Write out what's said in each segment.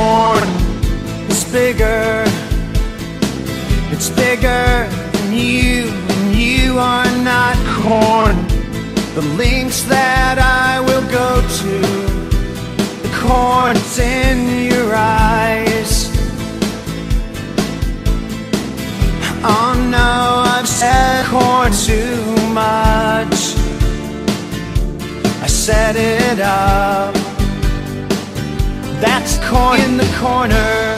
corn is bigger. It's bigger than you, and you are not corn. The links that I will go to, the corn's in your eyes. Oh no, I've said corn too much. I set it up. That's corn in the corner.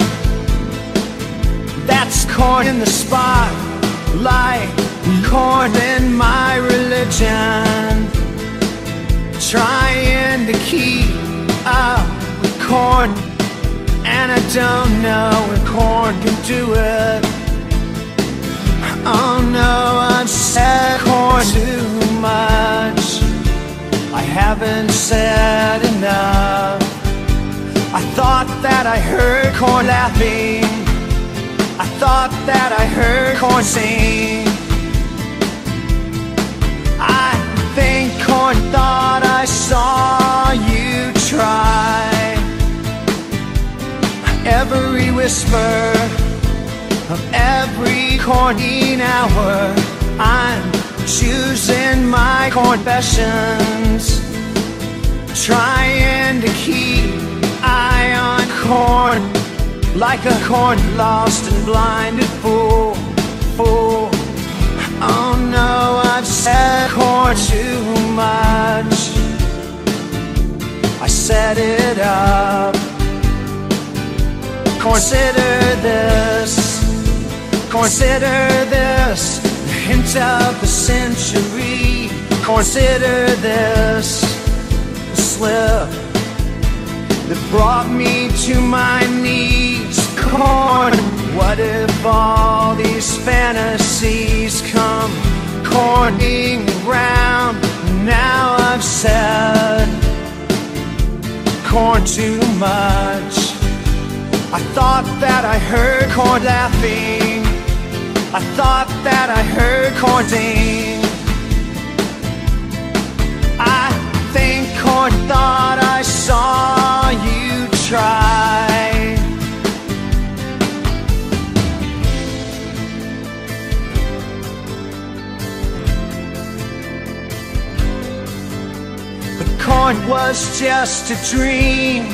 That's corn in the spotlight. Corn in my religion. Trying to keep up with corn. And I don't know if corn can do it. Oh no, I've said corn too much. I haven't said enough. I thought that I heard corn laughing. I thought that I heard corn sing. I think corn thought I saw you try. Every whisper of every corny hour, I'm choosing my confessions, trying to keep corn, like a corn lost and blinded fool, fool. Oh no, I've said corn too much. I set it up. Consider this. Consider this the hint of the century. Consider this the slip brought me to my knees. Corn, what if all these fantasies come corning around? Now I've said corn too much. I thought that I heard corn laughing. I thought that I heard corn sing. Corn was just a dream.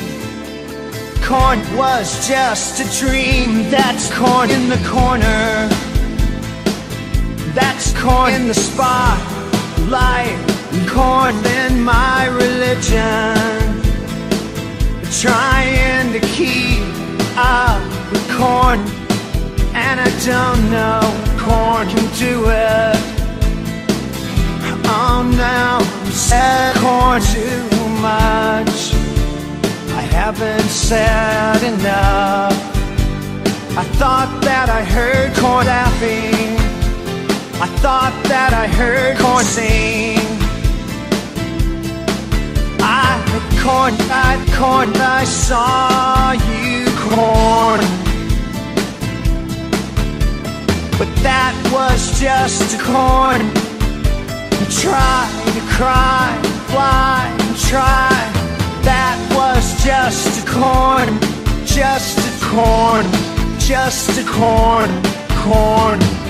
Corn was just a dream. That's corn in the corner. That's corn in the spotlight. Corn in my religion. Trying to keep up with corn. And I don't know corn can do it. Said too much. I haven't said enough. I thought that I heard corn laughing. I thought that I heard corn sing. I had corn, I had corn, I saw you corn. But that was just a corn. Try to cry, fly and try. That was just a corn, just a corn, just a corn, corn.